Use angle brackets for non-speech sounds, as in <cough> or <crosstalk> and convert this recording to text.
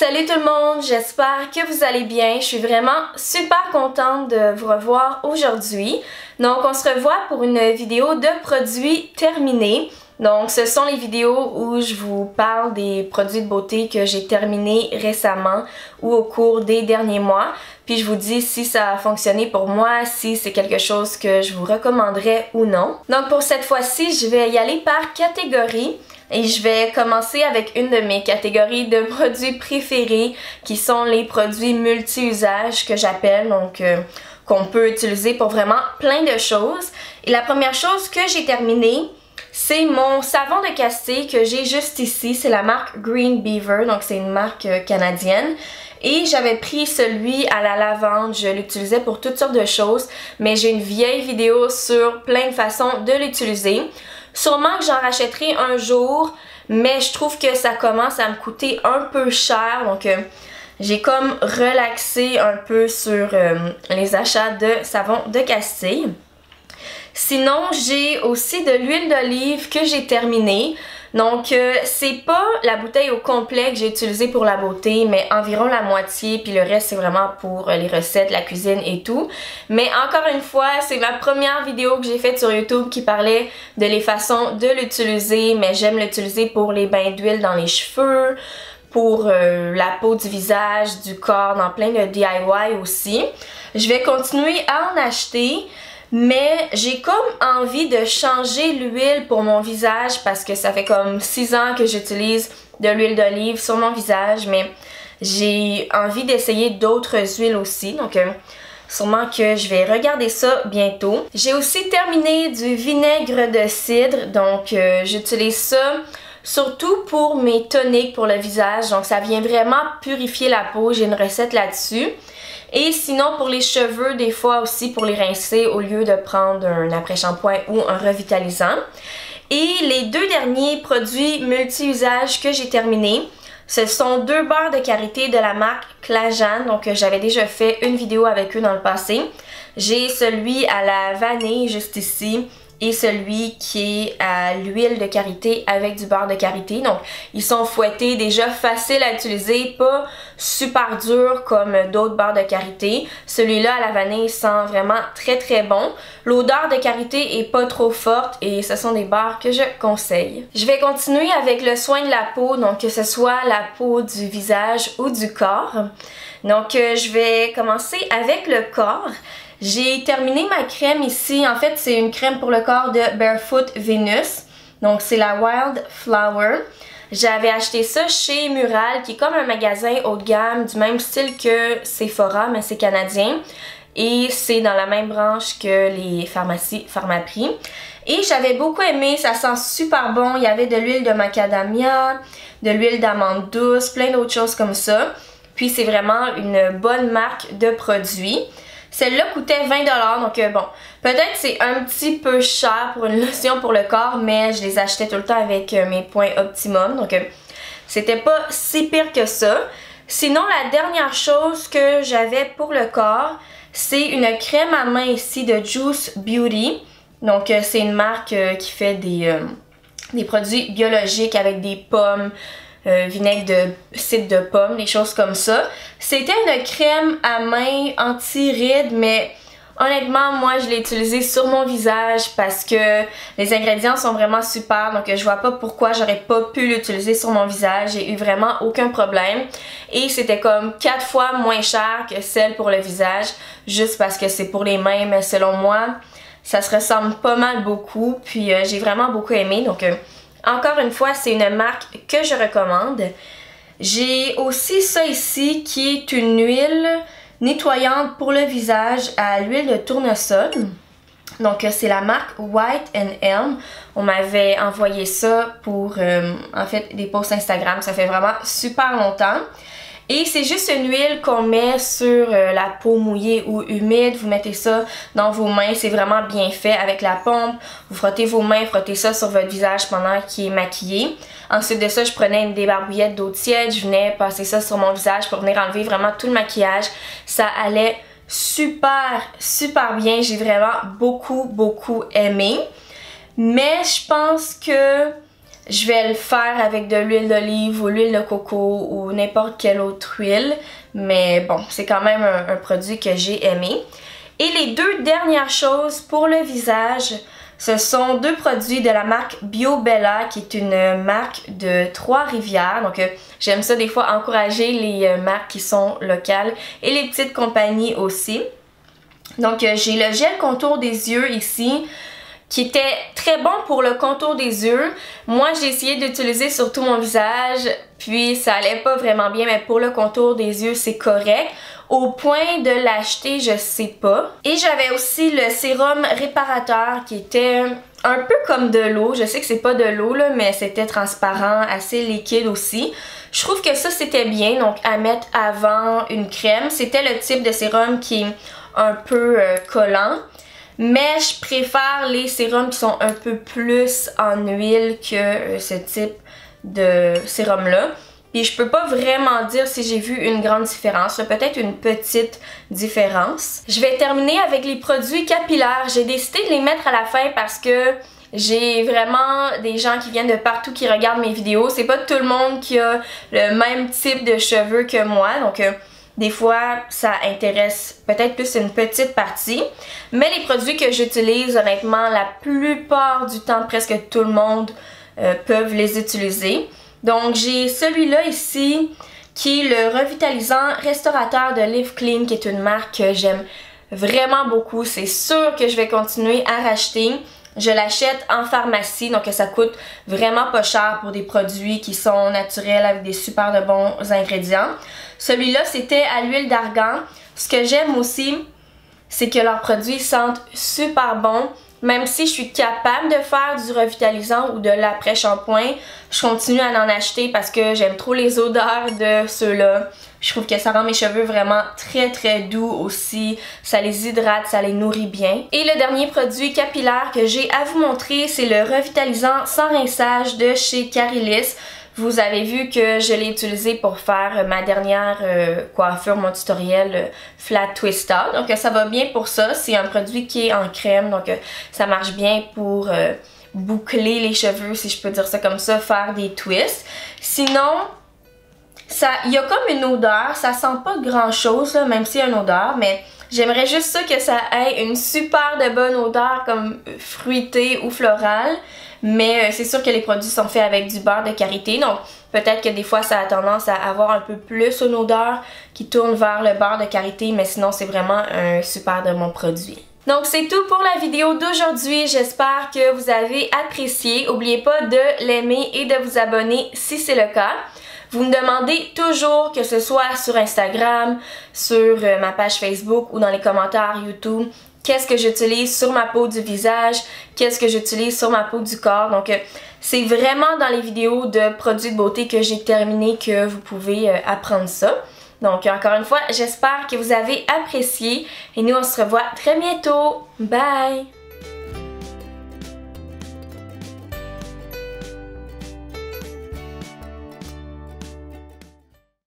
Salut tout le monde, j'espère que vous allez bien. Je suis vraiment super contente de vous revoir aujourd'hui. Donc on se revoit pour une vidéo de produits terminés. Donc ce sont les vidéos où je vous parle des produits de beauté que j'ai terminés récemment ou au cours des derniers mois. Puis je vous dis si ça a fonctionné pour moi, si c'est quelque chose que je vous recommanderais ou non. Donc pour cette fois-ci, je vais y aller par catégorie. Et je vais commencer avec une de mes catégories de <laughs> produits préférés qui sont les produits multi-usages que j'appelle, donc euh, qu'on peut utiliser pour vraiment plein de choses. Et la première chose que j'ai terminée, c'est mon savon de castille que j'ai juste ici. C'est la marque Green Beaver, donc c'est une marque euh, canadienne. Et j'avais pris celui à la lavande, je l'utilisais pour toutes sortes de choses, mais j'ai une vieille vidéo sur plein de façons de l'utiliser. Sûrement que j'en rachèterai un jour, mais je trouve que ça commence à me coûter un peu cher, donc euh, j'ai comme relaxé un peu sur euh, les achats de savon de Castille. Sinon, j'ai aussi de l'huile d'olive que j'ai terminée. Donc, euh, c'est pas la bouteille au complet que j'ai utilisée pour la beauté, mais environ la moitié, puis le reste, c'est vraiment pour euh, les recettes, la cuisine et tout. Mais encore une fois, c'est ma première vidéo que j'ai faite sur YouTube qui parlait de les façons de l'utiliser, mais j'aime l'utiliser pour les bains d'huile dans les cheveux, pour euh, la peau du visage, du corps, dans plein de DIY aussi. Je vais continuer à en acheter. Mais j'ai comme envie de changer l'huile pour mon visage parce que ça fait comme 6 ans que j'utilise de l'huile d'olive sur mon visage. Mais j'ai envie d'essayer d'autres huiles aussi. Donc euh, sûrement que je vais regarder ça bientôt. J'ai aussi terminé du vinaigre de cidre. Donc euh, j'utilise ça surtout pour mes toniques pour le visage. Donc ça vient vraiment purifier la peau. J'ai une recette là-dessus. Et sinon, pour les cheveux, des fois aussi pour les rincer au lieu de prendre un après-shampoing ou un revitalisant. Et les deux derniers produits multi-usages que j'ai terminés, ce sont deux beurres de karité de la marque Clajan. Donc euh, j'avais déjà fait une vidéo avec eux dans le passé. J'ai celui à la vanille juste ici et celui qui est à l'huile de karité avec du beurre de karité. Donc, ils sont fouettés, déjà faciles à utiliser, pas super durs comme d'autres beurres de karité. Celui-là à la vanille sent vraiment très très bon. L'odeur de karité est pas trop forte et ce sont des beurres que je conseille. Je vais continuer avec le soin de la peau, donc que ce soit la peau du visage ou du corps. Donc, euh, je vais commencer avec le corps. J'ai terminé ma crème ici. En fait, c'est une crème pour le corps de Barefoot Venus. Donc, c'est la Wild Flower. J'avais acheté ça chez Mural, qui est comme un magasin haut de gamme du même style que Sephora, mais c'est canadien. Et c'est dans la même branche que les pharmacies Pharmaprix. Et j'avais beaucoup aimé, ça sent super bon. Il y avait de l'huile de macadamia, de l'huile d'amande douce, plein d'autres choses comme ça. Puis c'est vraiment une bonne marque de produits. Celle-là coûtait 20$, donc euh, bon, peut-être c'est un petit peu cher pour une <laughs> lotion pour le corps, mais je les achetais tout le temps avec euh, mes points optimum, donc euh, c'était pas si pire que ça. Sinon, la dernière chose que j'avais pour le corps, c'est une crème à main ici de Juice Beauty. Donc, c'est une marque qui fait des, des produits biologiques avec des pommes, euh, vinaigre de cidre de pomme, des choses comme ça. C'était une crème à main anti-rides, mais honnêtement, moi, je l'ai utilisée sur mon visage parce que les ingrédients sont vraiment super, donc je vois pas pourquoi j'aurais pas pu l'utiliser sur mon visage. J'ai eu vraiment aucun problème. Et c'était comme 4 fois moins cher que celle pour le visage, juste parce que c'est pour les mains, mais selon moi, ça se ressemble pas mal beaucoup, puis euh, j'ai vraiment beaucoup aimé, donc... Euh, encore une fois, c'est une marque que je recommande. J'ai aussi ça ici qui est une huile nettoyante pour le visage à l'huile de tournesol. Donc c'est la marque White and Elm. On m'avait envoyé ça pour euh, en fait des posts Instagram. Ça fait vraiment super longtemps. Et c'est juste une huile qu'on met sur euh, la peau mouillée ou humide. Vous mettez ça dans vos mains. C'est vraiment bien fait avec la pompe. Vous frottez vos mains, frottez ça sur votre visage pendant qu'il est maquillé. Ensuite de ça, je prenais une débarbouillette d'eau tiède. Je venais passer ça sur mon visage pour venir enlever vraiment tout le maquillage. Ça allait super, super bien. J'ai vraiment beaucoup, beaucoup aimé. Mais je pense que je vais le faire avec de l'huile d'olive ou l'huile de coco ou n'importe quelle autre huile. Mais bon, c'est quand même un, produit que j'ai aimé. Et les deux dernières choses pour le visage, ce sont deux produits de la marque BioBella, qui est une marque de Trois-Rivières. Donc, euh, j'aime ça des fois encourager les euh, marques qui sont locales et les petites compagnies aussi. Donc, euh, j'ai le gel contour des yeux ici qui était très bon pour le contour des yeux. Moi, j'ai essayé d'utiliser sur tout mon visage, puis ça allait pas vraiment bien, mais pour le contour des yeux, c'est correct. Au point de l'acheter, je sais pas. Et j'avais aussi le sérum réparateur qui était un peu comme de l'eau. Je sais que c'est pas de l'eau là, mais c'était transparent, assez liquide aussi. Je trouve que ça c'était bien, donc à mettre avant une crème. C'était le type de sérum qui est un peu euh, collant. Mais je préfère les sérums qui sont un peu plus en huile que euh, ce type de sérum là. Puis je peux pas vraiment dire si j'ai vu une grande différence, peut-être une petite différence. Je vais terminer avec les produits capillaires. J'ai décidé de les mettre à la fin parce que j'ai vraiment des gens qui viennent de partout qui regardent mes vidéos. C'est pas tout le monde qui a le même type de cheveux que moi. Donc euh, des fois, ça intéresse peut-être plus une petite partie. Mais les produits que j'utilise, honnêtement, la plupart du temps, presque tout le monde euh, peuvent les utiliser. Donc, j'ai celui-là ici, qui est le revitalisant restaurateur de Live Clean, qui est une marque que j'aime vraiment beaucoup. C'est sûr que je vais continuer à racheter. Je l'achète en pharmacie, donc ça coûte vraiment pas cher pour des produits qui sont naturels avec des super de bons ingrédients. Celui-là, c'était à l'huile d'argan. Ce que j'aime aussi, c'est que leurs produits sentent super bon. Même si je suis capable de faire du revitalisant ou de l'après-shampoing, je continue à en acheter parce que j'aime trop les odeurs de ceux-là. Je trouve que ça rend mes cheveux vraiment très très doux aussi. Ça les hydrate, ça les nourrit bien. Et le dernier produit capillaire que j'ai à vous montrer, c'est le revitalisant sans rinçage de chez Carilis. Vous avez vu que je l'ai utilisé pour faire ma dernière euh, coiffure, mon tutoriel euh, Flat Twist. Donc ça va bien pour ça. C'est un produit qui est en crème, donc euh, ça marche bien pour boucler les cheveux, si je peux dire ça comme ça, faire des twists. Sinon, ça, il y a comme une odeur, ça sent pas grand chose, même s'il y a une odeur, mais j'aimerais juste ça que ça ait une super de bonne odeur comme fruitée ou florale. Mais euh, c'est sûr que les produits sont faits avec du beurre de karité, donc peut-être que des fois ça a tendance à avoir un peu plus une odeur qui tourne vers le beurre de karité, mais sinon c'est vraiment un super de mon produit. Donc c'est tout pour la vidéo d'aujourd'hui. J'espère que vous avez apprécié. N'oubliez pas de l'aimer et de vous abonner si c'est le cas. Vous me demandez toujours que ce soit sur Instagram, sur euh, ma page Facebook ou dans les commentaires YouTube qu'est-ce que j'utilise sur ma peau du visage, qu'est-ce que j'utilise sur ma peau du corps. Donc, euh, c'est vraiment dans les vidéos de produits de beauté que j'ai terminé que vous pouvez euh, apprendre ça. Donc, encore une fois, j'espère que vous avez apprécié et nous, on se revoit très bientôt. Bye!